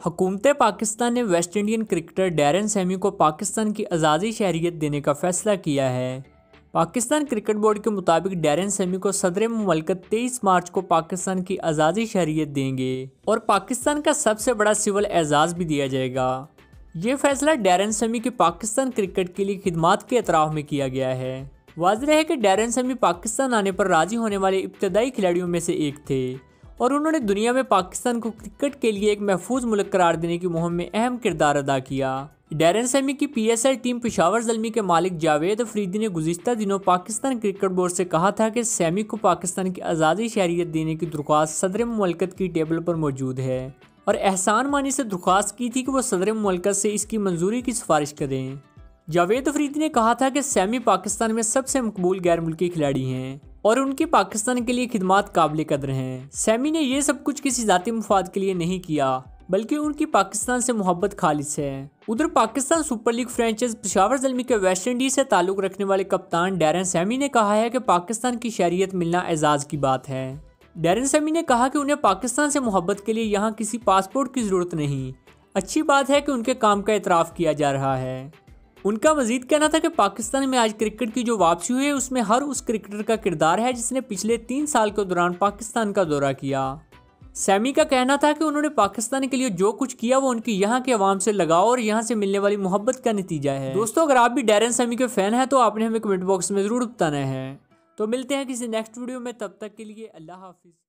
हुकूमत पाकिस्तान ने West Indian cricketer Darren Sammy को पाकिस्तान की आज़ादी शहरीत देने का फैसला किया है। पाकिस्तान क्रिकेट बोर्ड के मुताबिक डैरन सैमी को सदर ममलकत 23 मार्च को पाकिस्तान की आज़ादी शहरीत देंगे और पाकिस्तान का सबसे बड़ा सिविल एजाज़ भी दिया जाएगा। ये फैसला डैरन सैमी के पाकिस्तान क्रिकेट के लिए खिदमत के अतराफ में किया गया है। वाजह है कि डैरन सैमी पाकिस्तान आने पर राज़ी होने वाले इब्तदाई खिलाड़ियों में से एक थे। और उन्होंने दुनिया में पाकिस्तान को क्रिकेट के लिए एक महफूज मुल्क करार देने की मुहिम में अहम किरदार अदा किया। डैरन सैमी की पीएसएल टीम पिशावर जलमी के मालिक जावेद अफरीदी ने गुजशत दिनों पाकिस्तान क्रिकेट बोर्ड से कहा था कि सैमी को पाकिस्तान की आज़ादी शहरीत देने की दरख्वास्त सदर ममलकत की टेबल पर मौजूद है और एहसान मानी से दरख्वास्त की थी कि वो सदर ममलकत से इसकी मंजूरी की सिफारिश करें। जावेद अफरीदी ने कहा था कि सैमी पाकिस्तान में सबसे मकबूल गैर मुल्की खिलाड़ी हैं और उनकी पाकिस्तान के लिए खिदमत काबिल कदर हैं। सैमी ने यह सब कुछ किसी ज़ाती मुफाद के लिए नहीं किया, बल्कि उनकी पाकिस्तान से मोहब्बत खालिश है। उधर Pakistan super league franchise Peshawar Zalmi के वेस्ट इंडीज से ताल्लुक रखने वाले कप्तान डैरन सैमी ने कहा है कि पाकिस्तान की शहरीत मिलना एजाज़ की बात है। डैरन सैमी ने कहा कि उन्हें पाकिस्तान से मोहब्बत के लिए यहाँ किसी पासपोर्ट की ज़रूरत नहीं। अच्छी बात है कि उनके काम का इतराफ़ किया जा रहा है। उनका मजीद कहना था कि पाकिस्तान में आज क्रिकेट की जो वापसी हुई है, उसमें हर उस क्रिकेटर का किरदार है जिसने पिछले तीन साल के दौरान पाकिस्तान का दौरा किया। सैमी का कहना था कि उन्होंने पाकिस्तान के लिए जो कुछ किया, वो उनकी यहाँ के आवाम से लगाव और यहाँ से मिलने वाली मोहब्बत का नतीजा है। दोस्तों, अगर आप भी डेरन सैमी के फ़ैन हैं तो आपने हमें कमेंट बॉक्स में ज़रूर बताना है। तो मिलते हैं किसी नेक्स्ट वीडियो में, तब तक के लिए अल्लाह हाफिज़।